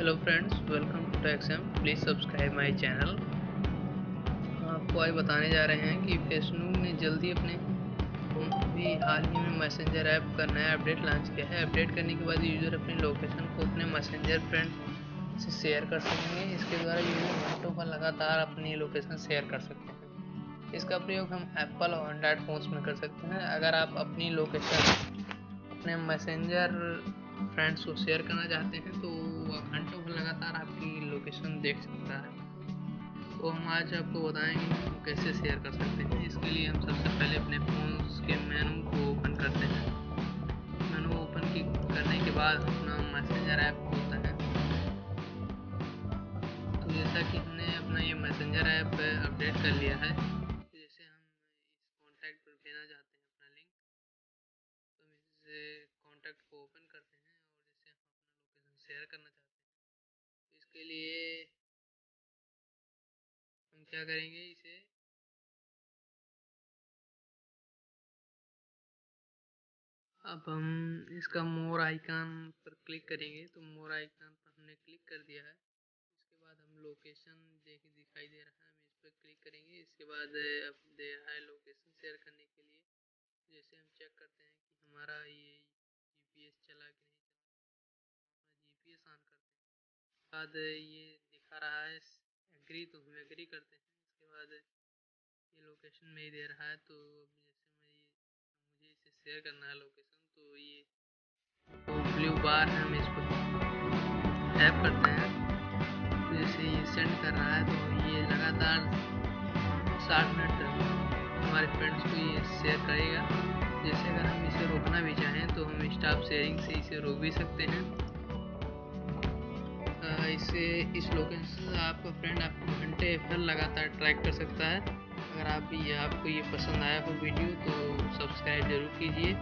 Hello friends welcome to Texam please subscribe my channel आपको आज बताने जा रहे हैं कि फेसबुक ने जल्दी अपने भी हाल ही में मैसेंजर ऐप का नया अपडेट लॉन्च किया है। अपडेट करने के बाद यूज़र अपनी लोकेशन को अपने मैसेंजर फ्रेंड से शेयर कर सकेंगे। इसके द्वारा यूज़र घंटों पर लगातार अपनी लोकेशन शेयर कर सकते हैं। इसका प्रयोग हम एप्पल और एंड्रॉयड फ़ोन्स में कर सकते हैं। अगर आप अपनी लोकेशन अपने मैसेंजर फ्रेंड्स को शेयर करना चाहते हैं तो देख सकता है। तो हम आज आपको बताएँगे कैसे शेयर कर सकते हैं। इसके लिए हम सबसे पहले अपने फ़ोन के मेनू को ओपन करते हैं। मेनू ओपन की करने के बाद अपना मैसेंजर ऐप खोलता है। तो जैसा कि हमने अपना ये मैसेंजर ऐप अपडेट कर लिया है जैसे हम इस कॉन्टैक्ट पर भेजना चाहते हैं, अपना लिंक तो हम कॉन्टैक्ट को ओपन करते हैं और शेयर करना चाहते हैं। इसके लिए हम क्या करेंगे इसे? अब हम इसका मोर आइकन पर क्लिक करेंगे। तो मोर आइकन पर हमने क्लिक कर दिया है। इसके बाद हम लोकेशन देख, दिखाई दे रहा है। हम इस पर क्लिक करेंगे। इसके बाद, अब दे रहा है लोकेशन शेयर करने के लिए। जैसे हम चेक करते हैं कि हमारा ये जीपीएस चला कि नहीं चला। जीपीएस ऑन करते हैं। बाद ये दिखा रहा है एग्री तो हम एग्री करते हैं। इसके बाद ये लोकेशन में ही दे रहा है तो अब जैसे मैं ये, मुझे इसे शेयर करना है लोकेशन तो ये तो ब्लू बार है, हम इस पर टैप करते हैं। तो जैसे ये सेंड कर रहा है तो ये लगातार साठ मिनट तक हमारे फ्रेंड्स को ये शेयर करेगा। जैसे अगर हम इसे रोकना भी चाहें तो हम स्टाफ शेयरिंग से इसे रोक भी सकते हैं। इससे इस लोकेशन से आपका फ्रेंड आपको घंटे भर लगातार ट्रैक कर सकता है। अगर आप ये आपको ये पसंद आया हो वीडियो तो सब्सक्राइब ज़रूर कीजिए।